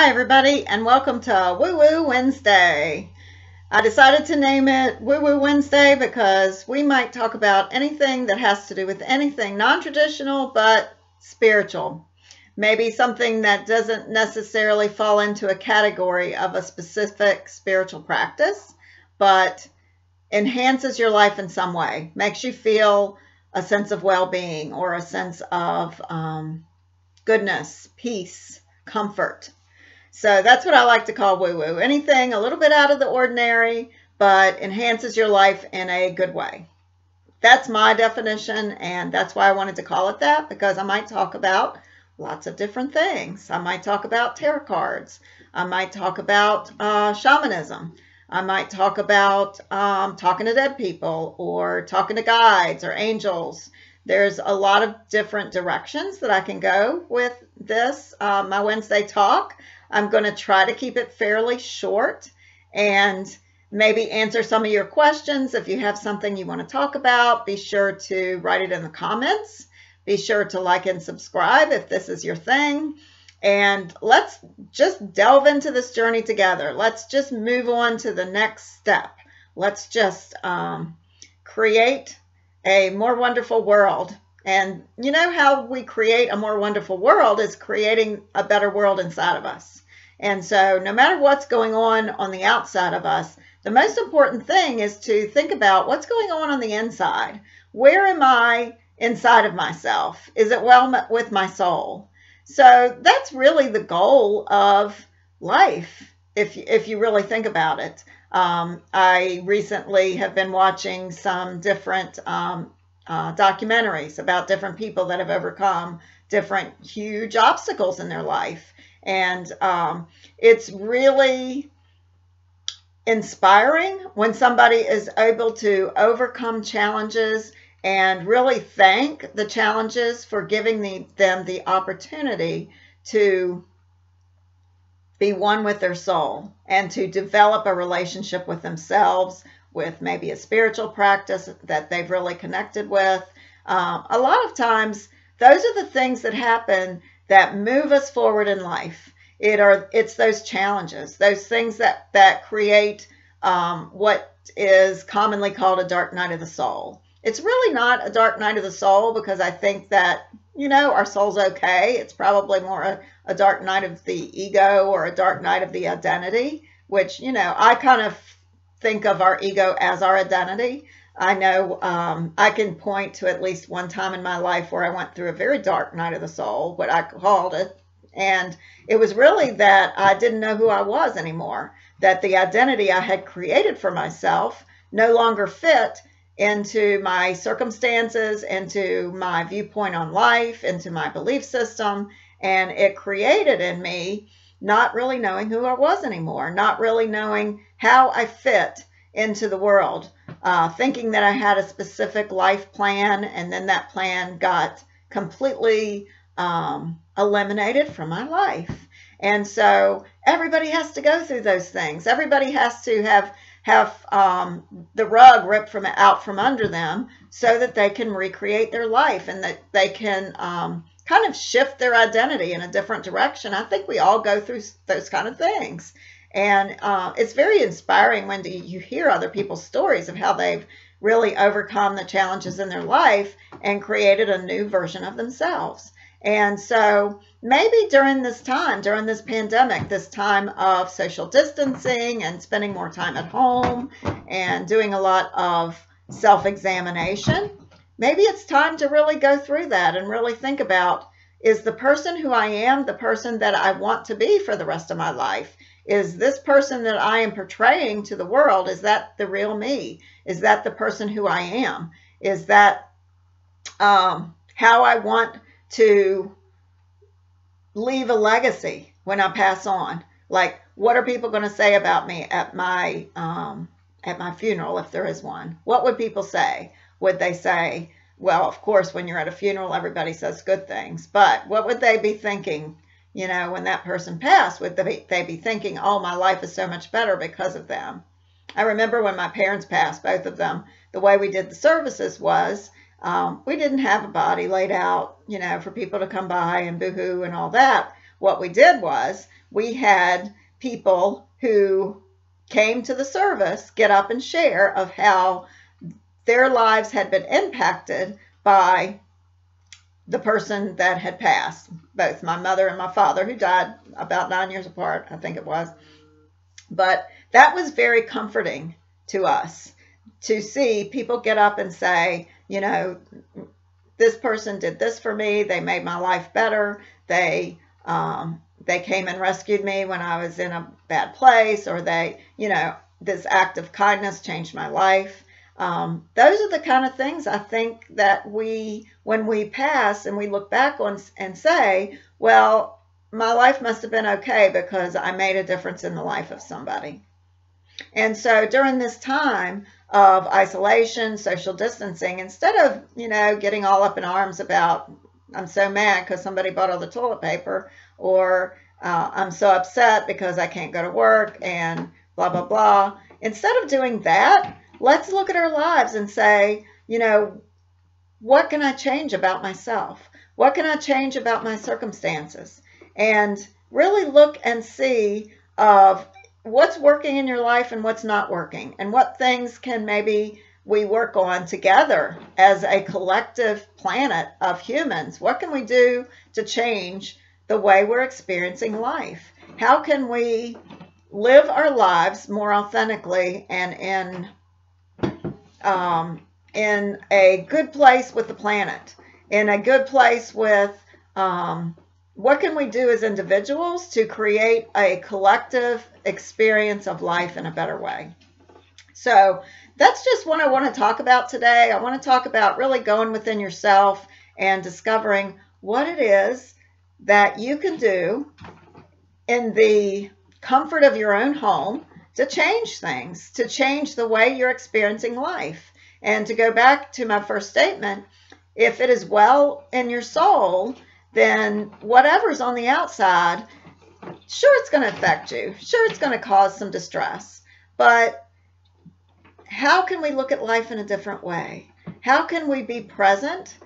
Hi, everybody, and welcome to Woo Woo Wednesday. I decided to name it Woo Woo Wednesday because we might talk about anything that has to do with anything non traditional but spiritual. Maybe something that doesn't necessarily fall into a category of a specific spiritual practice, but enhances your life in some way, makes you feel a sense of well being or a sense of um, goodness, peace, comfort. So that's what I like to call woo woo. Anything a little bit out of the ordinary, but enhances your life in a good way. That's my definition, and that's why I wanted to call it that because I might talk about lots of different things. I might talk about tarot cards. I might talk about uh, shamanism. I might talk about um, talking to dead people or talking to guides or angels. There's a lot of different directions that I can go with this, uh, my Wednesday talk. I'm going to try to keep it fairly short and maybe answer some of your questions. If you have something you want to talk about, be sure to write it in the comments. Be sure to like and subscribe if this is your thing. And let's just delve into this journey together. Let's just move on to the next step. Let's just um, create a more wonderful world. And you know how we create a more wonderful world is creating a better world inside of us. And so, no matter what's going on on the outside of us, the most important thing is to think about what's going on on the inside. Where am I inside of myself? Is it well with my soul? So, that's really the goal of life, if, if you really think about it. Um, I recently have been watching some different um, uh, documentaries about different people that have overcome different huge obstacles in their life. And um, it's really inspiring when somebody is able to overcome challenges and really thank the challenges for giving the, them the opportunity to be one with their soul and to develop a relationship with themselves, with maybe a spiritual practice that they've really connected with. Um, a lot of times, those are the things that happen that move us forward in life. It are it's those challenges, those things that that create um, what is commonly called a dark night of the soul. It's really not a dark night of the soul because I think that you know our soul's okay. It's probably more a, a dark night of the ego or a dark night of the identity, which you know I kind of think of our ego as our identity. I know um, I can point to at least one time in my life where I went through a very dark night of the soul, what I called it. And it was really that I didn't know who I was anymore, that the identity I had created for myself no longer fit into my circumstances, into my viewpoint on life, into my belief system. And it created in me not really knowing who I was anymore, not really knowing how I fit into the world uh, thinking that I had a specific life plan, and then that plan got completely um, eliminated from my life. And so everybody has to go through those things. Everybody has to have have um, the rug ripped from out from under them so that they can recreate their life and that they can um, kind of shift their identity in a different direction. I think we all go through those kind of things. And uh, it's very inspiring when you hear other people's stories of how they've really overcome the challenges in their life and created a new version of themselves. And so maybe during this time, during this pandemic, this time of social distancing and spending more time at home and doing a lot of self examination, maybe it's time to really go through that and really think about is the person who I am the person that I want to be for the rest of my life? is this person that I am portraying to the world, is that the real me? Is that the person who I am? Is that um, how I want to leave a legacy when I pass on? Like, what are people going to say about me at my um, at my funeral if there is one? What would people say? Would they say, well, of course, when you're at a funeral, everybody says good things, but what would they be thinking you know, when that person passed, would they be thinking, oh, my life is so much better because of them? I remember when my parents passed, both of them, the way we did the services was um, we didn't have a body laid out, you know, for people to come by and boohoo and all that. what we did was we had people who came to the service get up and share of how their lives had been impacted by the person that had passed, both my mother and my father, who died about nine years apart, I think it was. But that was very comforting to us to see people get up and say, you know, this person did this for me. They made my life better. They um, they came and rescued me when I was in a bad place, or they, you know, this act of kindness changed my life. Um, those are the kind of things I think that we, when we pass and we look back on and say, well, my life must have been okay because I made a difference in the life of somebody. And so during this time of isolation, social distancing, instead of, you know, getting all up in arms about, I'm so mad because somebody bought all the toilet paper, or uh, I'm so upset because I can't go to work and blah, blah, blah. Instead of doing that, let's look at our lives and say, you know, what can I change about myself? What can I change about my circumstances? And really look and see of what's working in your life and what's not working and what things can maybe we work on together as a collective planet of humans. What can we do to change the way we're experiencing life? How can we live our lives more authentically and in um, in a good place with the planet, in a good place with um, what can we do as individuals to create a collective experience of life in a better way? So that's just what I want to talk about today. I want to talk about really going within yourself and discovering what it is that you can do in the comfort of your own home to change things, to change the way you're experiencing life. And to go back to my first statement, if it is well in your soul, then whatever's on the outside, sure, it's going to affect you. Sure, it's going to cause some distress. But how can we look at life in a different way? How can we be present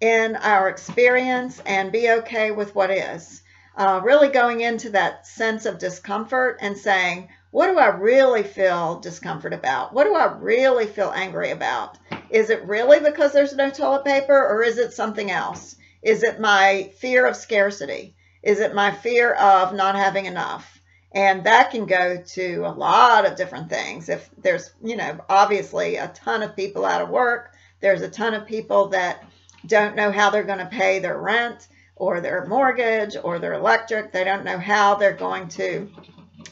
in our experience and be okay with what is? Uh, really going into that sense of discomfort and saying, what do I really feel discomfort about? What do I really feel angry about? Is it really because there's no toilet paper or is it something else? Is it my fear of scarcity? Is it my fear of not having enough? And that can go to a lot of different things. If there's, you know, obviously a ton of people out of work, there's a ton of people that don't know how they're going to pay their rent or their mortgage or their electric. They don't know how they're going to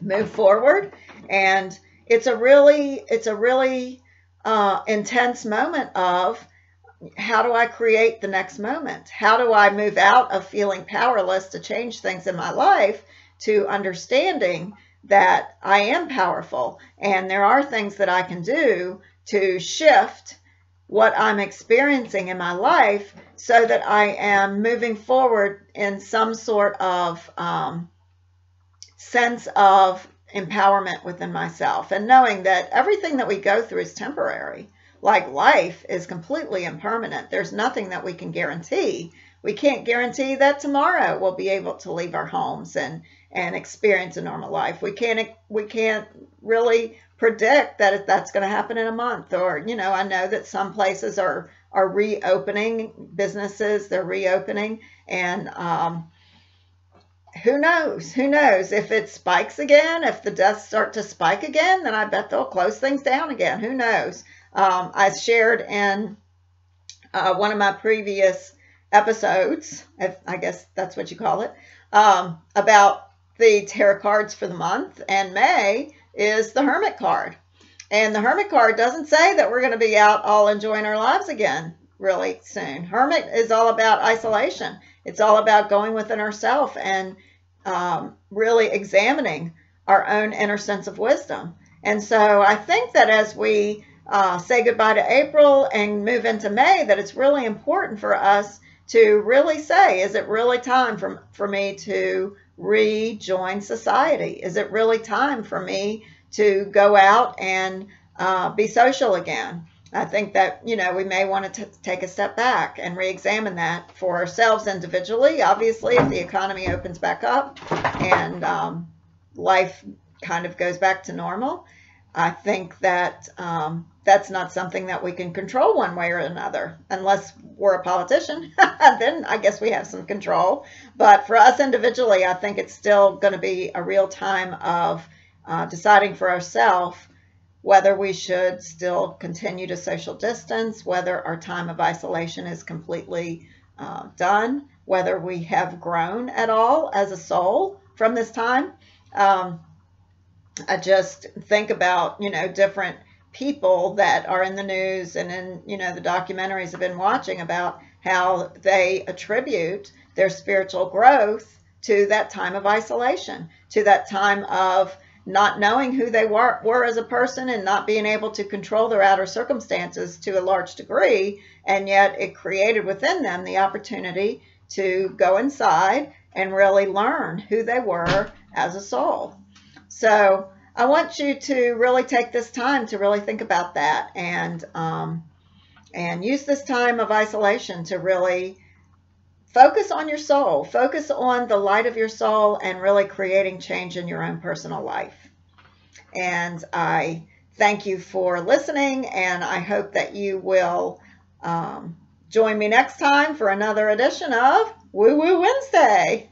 move forward. And it's a really, it's a really uh, intense moment of how do I create the next moment? How do I move out of feeling powerless to change things in my life to understanding that I am powerful and there are things that I can do to shift what I'm experiencing in my life so that I am moving forward in some sort of um, sense of empowerment within myself and knowing that everything that we go through is temporary. Like life is completely impermanent. There's nothing that we can guarantee. We can't guarantee that tomorrow we'll be able to leave our homes and and experience a normal life. We can't we can't really predict that that's going to happen in a month or you know, I know that some places are are reopening businesses, they're reopening and um, who knows? Who knows? If it spikes again, if the deaths start to spike again, then I bet they'll close things down again. Who knows? Um, I shared in uh, one of my previous episodes, if I guess that's what you call it, um, about the tarot cards for the month. And May is the Hermit card. And the Hermit card doesn't say that we're going to be out all enjoying our lives again really soon. Hermit is all about isolation. It's all about going within ourselves and um, really examining our own inner sense of wisdom. And so I think that as we uh, say goodbye to April and move into May, that it's really important for us to really say, is it really time for, for me to rejoin society? Is it really time for me to go out and uh, be social again? I think that, you know, we may want to take a step back and re examine that for ourselves individually. Obviously, if the economy opens back up and um, life kind of goes back to normal, I think that um, that's not something that we can control one way or another, unless we're a politician. then I guess we have some control. But for us individually, I think it's still going to be a real time of uh, deciding for ourselves whether we should still continue to social distance, whether our time of isolation is completely uh, done, whether we have grown at all as a soul from this time. Um, I just think about, you know, different people that are in the news and in, you know, the documentaries I've been watching about how they attribute their spiritual growth to that time of isolation, to that time of not knowing who they were, were as a person and not being able to control their outer circumstances to a large degree. And yet it created within them the opportunity to go inside and really learn who they were as a soul. So I want you to really take this time to really think about that and um, and use this time of isolation to really focus on your soul, focus on the light of your soul and really creating change in your own personal life. And I thank you for listening and I hope that you will um, join me next time for another edition of Woo Woo Wednesday.